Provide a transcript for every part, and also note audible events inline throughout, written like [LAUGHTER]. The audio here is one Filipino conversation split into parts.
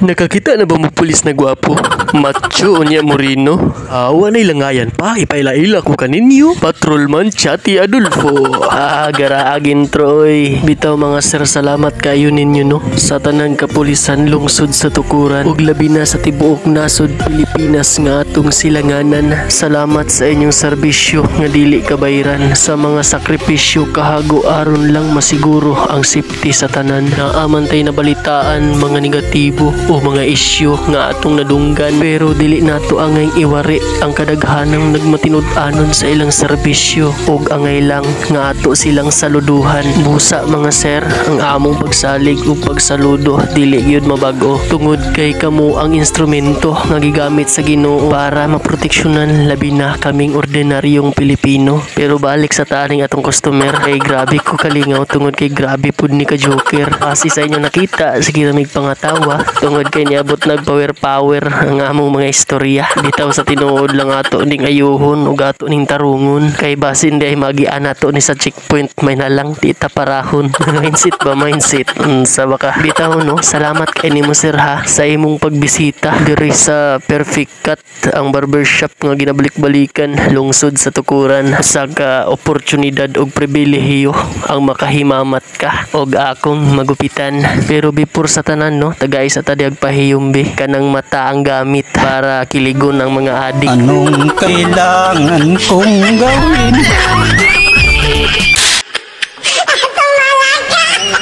Nakakita na ba mo pulis na gwapo? Macho niya Moreno. Awa na ilangayan pa, ipaila-ila ko kaninyo. Patrolman Chati Adolfo. Ah, garaagin Troy. Bitaw mga sir, salamat kayo ninyo no. Sa tanang kapulisan lungsod sa tukuran. Ug labi na sa tibuok nasod Pilipinas nga atong silanganan. Salamat sa inyong serbisyo nga dili kabayran. Sa mga sakripisyo kahago aron lang masiguro ang safety sa tanan. Naamantay na balitaan mga negatibo o mga isyu nga atong nadunggan. Pero dili nato angay iwari ang kadaghanang nagmatinud-anon sa ilang serbisyo. Ug angay lang nga ato silang saluduhan. Busa mga sir ang among pagsalig ug pagsaludo dili gyud mabago. Tungod kay kamo ang instrumento nga gigamit sa Ginoo para maproteksyonan labi na kaming ordinaryong Pilipino. Pero balik sa taning atong customer kay grabe ko kalingaw. Tungod kay grabe pud ni ka Joker kasi sa inyo nakita sige na mig pangatawa. Tungod kay niabot nag power ang among mga istorya. Bitaw sa tinuod lang ato ning ayuhon ug ato ning tarungon. Kay basin di ay magian ato ni sa checkpoint may nalang tita parahon. [LAUGHS] Mindset ba mindset? Mm, sa baka. Bitaw no? Salamat kay nimo sir ha sa imong pagbisita. Diri sa perfect cut ang barbershop nga ginabalik-balikan lungsod sa tukuran. Sa ka oportunidad og pribilehiyo ang makahimamat ka. Og akong magupitan. Pero before sa tanan no tagay sa tadi agpahiyumbi kanang mata ang gamit para kiligon ang mga adik Anong kailangan kong gawin?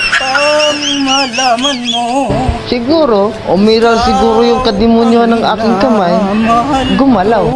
Upang malaman mo Siguro, umiral siguro yung kademonyo ng aking kamay. Gumalaw.